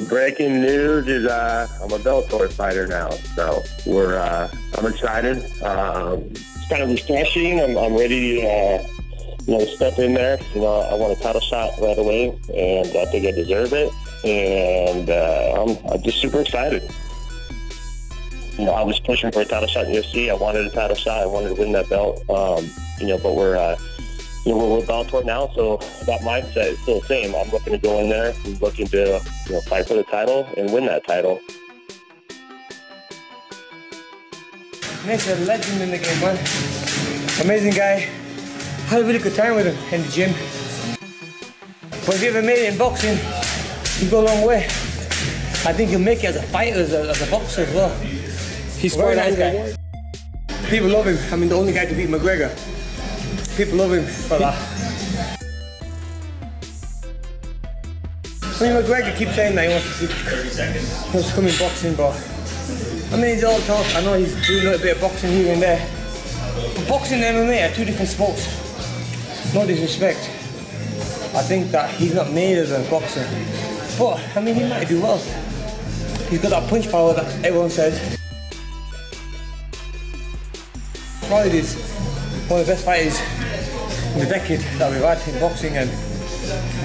breaking news is uh, I'm a Bellator fighter now, so we're uh, I'm excited. Um, it's kind of refreshing. I'm, I'm ready to uh, you know step in there. You know, I want a title shot right away, and I think I deserve it. And uh, I'm, I'm just super excited. You know, I was pushing for a title shot in UFC. I wanted a title shot. I wanted to win that belt. Um, you know, but we're uh, you know, we're with Bellator now, so that mindset is still the same. I'm looking to go in there, I'm looking to, you know, fight for the title and win that title. Nick's a legend in the game, man. Amazing guy. Had a really good time with him in the gym. But if you ever made it in boxing, you go a long way. I think you'll make it as a fighter, as a, as a boxer as well. He's a very nice guy. People love him. I mean, the only guy to beat McGregor. People love him for that. I mean, McGregor keeps saying that he wants to, keep, wants to come in boxing, but I mean, he's all talk. I know he's doing a little bit of boxing here and there. But boxing and MMA are two different sports. No disrespect. I think that he's not made as a boxer. But, I mean, he might do well. He's got that punch power that everyone says. Floyd is one of the best fighters in the decade that we've had in boxing and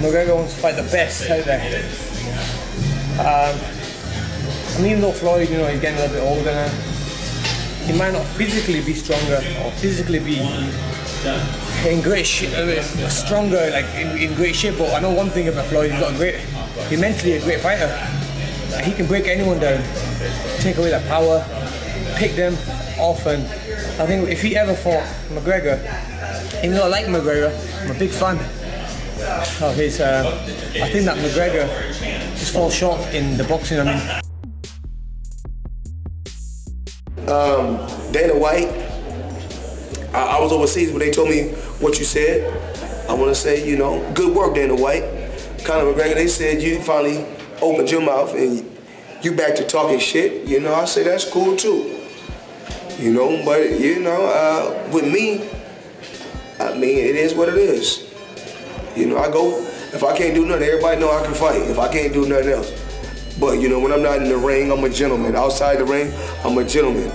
McGregor wants to fight the best out there. Um, I mean, though Floyd, you know, he's getting a little bit older now, he might not physically be stronger or physically be in great shape, uh, stronger, like in, in, great shape. But I know one thing about Floyd, he's got a great, he's mentally a great fighter. He can break anyone down, take away that power, pick them off, and I think if he ever fought McGregor, even though I like McGregor, I'm a big fan of his. Uh, I think that McGregor just falls short in the boxing. I mean. Um, Dana White, I, I, was overseas when they told me what you said. I want to say, you know, good work, Dana White. Conor McGregor, they said you finally opened your mouth and you back to talking shit. You know, I say that's cool too. You know, but you know, uh, with me, I mean, it is what it is. You know, I go, if I can't do nothing, everybody know I can fight. If I can't do nothing else. But, you know, when I'm not in the ring, I'm a gentleman. Outside the ring, I'm a gentleman.